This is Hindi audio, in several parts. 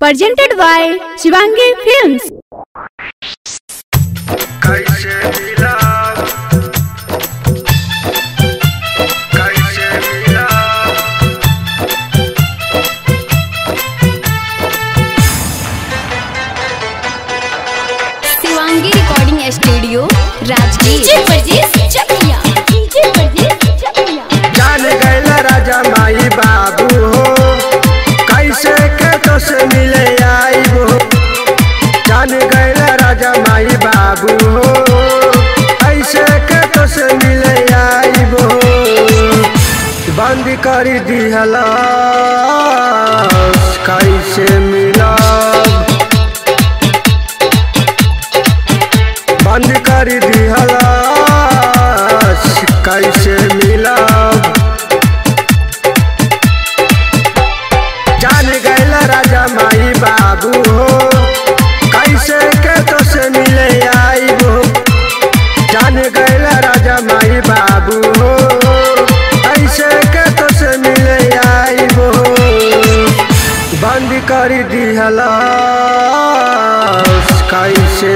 presented by Shivangi Films. कैसे मिला? कैसे मिला? Shivangi recording studio Rajgir DJ Babu हो कैसे के तो से मिले आईबो बंद कर दिहला। कर दिहला कैसे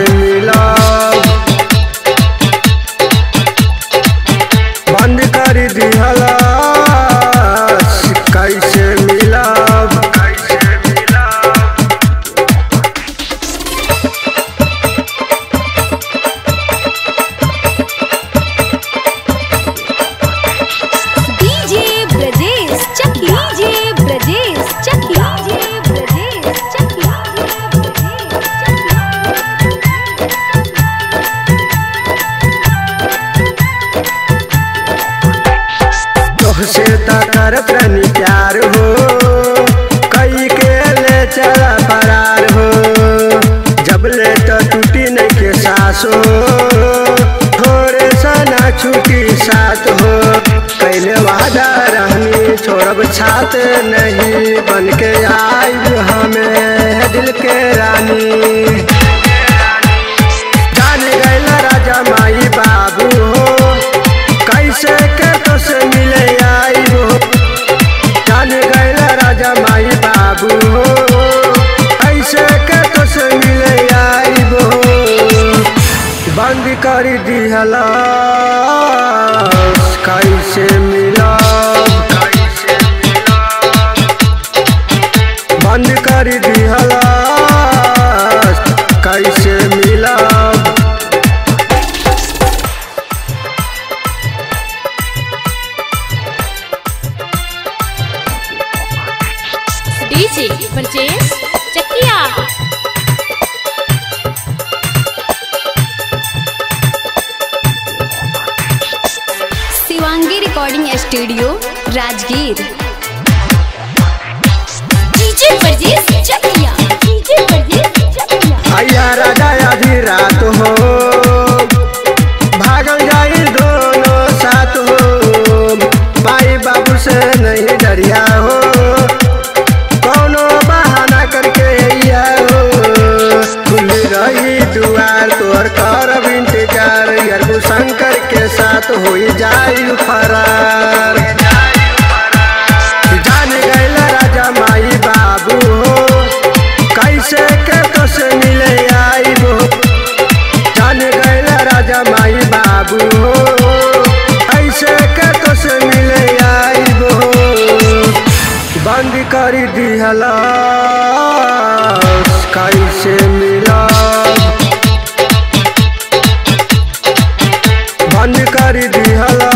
प्यार हो, कई के ले चला हो। जब ले तो टूटी नहीं के सास थोड़े सना छूटी साथ हो। कैले वादा रहनी छोड़ब छात नहीं, बन के आई हमें दिल के रानी। कर दिहला कैसे मिला। बंद कर दिहला कैसे मिला। DJ Chakiya. Recording studio Rajgir DJ Chakiya DJ Raja आधी रात हो भागल जाई दोनों साथ हो भाई बाबू से नहीं डरिया हो कौनो बहाना करके हो। खुल रही दुआर तोर इंतज़ार यरबू शंकर के साथ हो जाई फरार। बाबू मिले बंद कर कैसे मिला? बंद कर दिहला।